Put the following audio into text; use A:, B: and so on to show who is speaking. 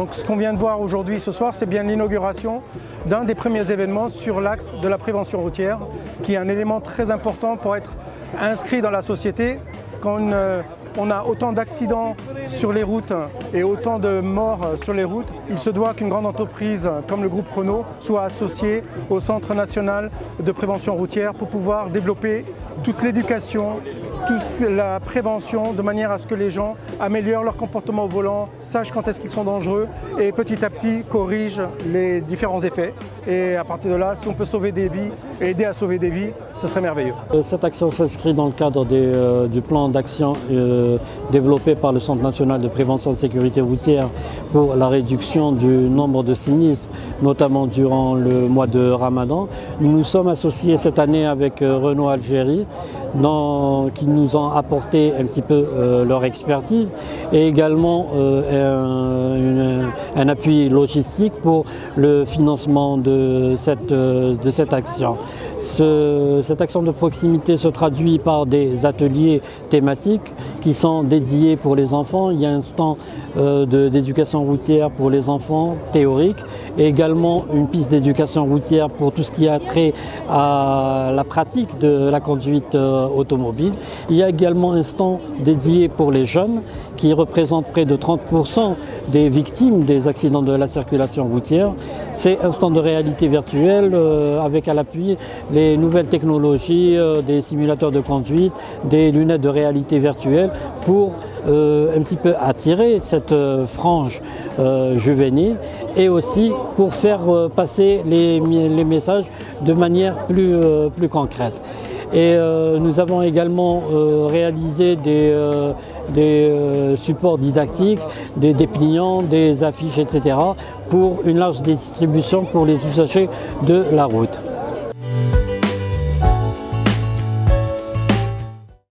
A: Donc ce qu'on vient de voir aujourd'hui ce soir, c'est bien l'inauguration d'un des premiers événements sur l'axe de la prévention routière, qui est un élément très important pour être inscrit dans la société. Quand on a autant d'accidents sur les routes et autant de morts sur les routes, il se doit qu'une grande entreprise comme le groupe Renault soit associée au Centre national de prévention routière pour pouvoir développer toute l'éducation, toute la prévention de manière à ce que les gens améliorent leur comportement au volant, sachent quand est-ce qu'ils sont dangereux et petit à petit corrigent les différents effets. Et à partir de là, si on peut sauver des vies et aider à sauver des vies, ce serait merveilleux.
B: Euh, cette action s'inscrit dans le cadre euh, du plan d'action euh, développé par le Centre national de prévention de sécurité routière pour la réduction du nombre de sinistres, notamment durant le mois de Ramadan. Nous nous sommes associés cette année avec Renault Algérie qui nous ont apporté un petit peu leur expertise et également un, appui logistique pour le financement de cette action cette action de proximité se traduit par des ateliers thématiques qui sont dédiés pour les enfants. Il y a un stand euh, d'éducation routière pour les enfants théorique et également une piste d'éducation routière pour tout ce qui a trait à la pratique de la conduite euh, automobile. Il y a également un stand dédié pour les jeunes qui représente près de 30% des victimes des accidents de la circulation routière. C'est un stand de réalité virtuelle euh, avec à l'appui les nouvelles technologies, euh, des simulateurs de conduite, des lunettes de réalité virtuelle pour euh, un petit peu attirer cette euh, frange juvénile et aussi pour faire passer les, messages de manière plus concrète. Et nous avons également réalisé des, des supports didactiques, des dépliants, des affiches, etc. pour une large distribution pour les usagers de la route.